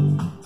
you